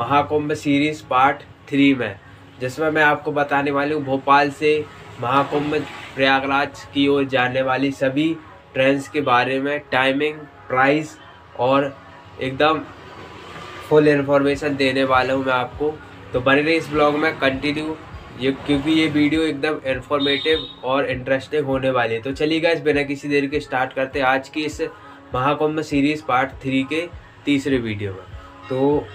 Mahakumbh series part three में, जिसमें मैं आपको बताने वाली हूँ भोपाल से महाकुंभ प्रयागराज की ओर जाने वाली सभी ट्रेन्स के बारे में टाइमिंग प्राइस और एकदम फुल इन्फॉर्मेशन देने वाला हूँ मैं आपको। तो बने रही इस ब्लॉग में कंटिन्यू ये क्योंकि ये वीडियो एकदम इन्फॉर्मेटिव और इंटरेस्टिंग होने वाली है। तो चलिए गाइस बिना किसी देर के स्टार्ट करते हैं आज की इस महाकुंभ सीरीज़ पार्ट थ्री के तीसरे वीडियो में। तो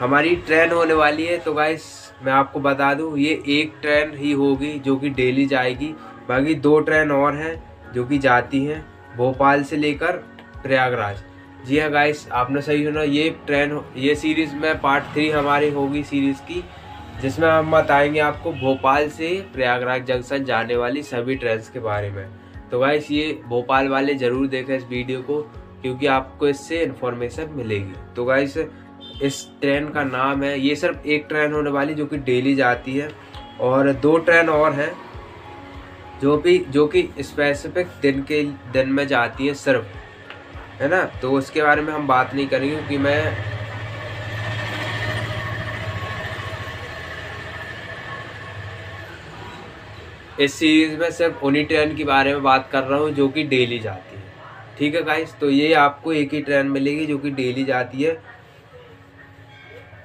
हमारी ट्रेन होने वाली है। तो गाइस मैं आपको बता दूँ, ये एक ट्रेन ही होगी जो कि डेली जाएगी। बाकी दो ट्रेन और हैं जो कि जाती हैं भोपाल से लेकर प्रयागराज। जी हाँ गाइस आपने सही सुना, ये ट्रेन, ये सीरीज़ में पार्ट थ्री हमारी होगी सीरीज़ की, जिसमें हम बताएँगे आपको भोपाल से प्रयागराज जंक्शन जाने वाली सभी ट्रेन के बारे में। तो गाइस ये भोपाल वाले ज़रूर देखें इस वीडियो को, क्योंकि आपको इससे इन्फॉर्मेशन मिलेगी। तो गाइस इस ट्रेन का नाम है। ये सिर्फ़ एक ट्रेन होने वाली जो कि डेली जाती है और दो ट्रेन और हैं जो भी, जो कि स्पेसिफिक दिन के, दिन में जाती है सिर्फ़, है ना? तो उसके बारे में हम बात नहीं करेंगे क्योंकि मैं इस सीरीज़ में सिर्फ़ उन्हीं ट्रेन के बारे में बात कर रहा हूँ जो कि डेली जाती है। ठीक है गाइस तो ये आपको एक ही ट्रेन मिलेगी जो कि डेली जाती है।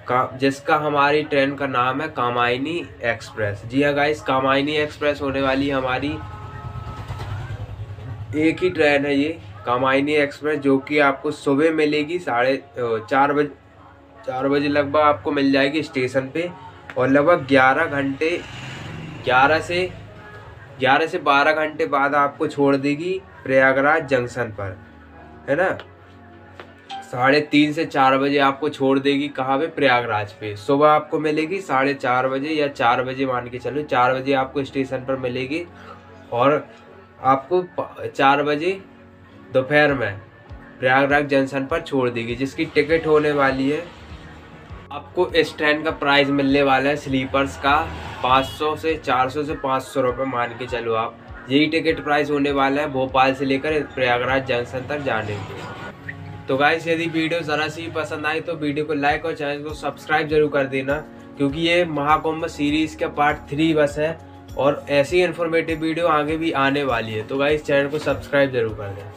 का, जिसका हमारी ट्रेन का नाम है कामायनी एक्सप्रेस। जी हाँ गाइस, कामायनी एक्सप्रेस होने वाली हमारी एक ही ट्रेन है ये, कामायनी एक्सप्रेस, जो कि आपको सुबह मिलेगी साढ़े चार बजे चार बजे लगभग आपको मिल जाएगी स्टेशन पे, और लगभग ग्यारह घंटे, ग्यारह से ग्यारह से बारह घंटे बाद आपको छोड़ देगी प्रयागराज जंक्शन पर, है ना? साढ़े तीन से चार बजे आपको छोड़ देगी कहाँ पे? प्रयागराज पे। सुबह आपको मिलेगी साढ़े चार बजे या चार बजे मान के चलो, चार बजे आपको स्टेशन पर मिलेगी और आपको चार बजे दोपहर में प्रयागराज जंक्शन पर छोड़ देगी, जिसकी टिकट होने वाली है। आपको इस ट्रेन का प्राइस मिलने वाला है स्लीपर्स का 500 से 400 से 500 रुपये मान के चलो आप। यही टिकट प्राइस होने वाला है भोपाल से लेकर प्रयागराज जंक्शन तक जाने के तो गाइस यदि वीडियो ज़रा सी पसंद आई तो वीडियो को लाइक और चैनल को सब्सक्राइब ज़रूर कर देना, क्योंकि ये महाकुंभ सीरीज़ का पार्ट थ्री बस है और ऐसी इन्फॉर्मेटिव वीडियो आगे भी आने वाली है। तो गाइस चैनल को सब्सक्राइब ज़रूर कर देना।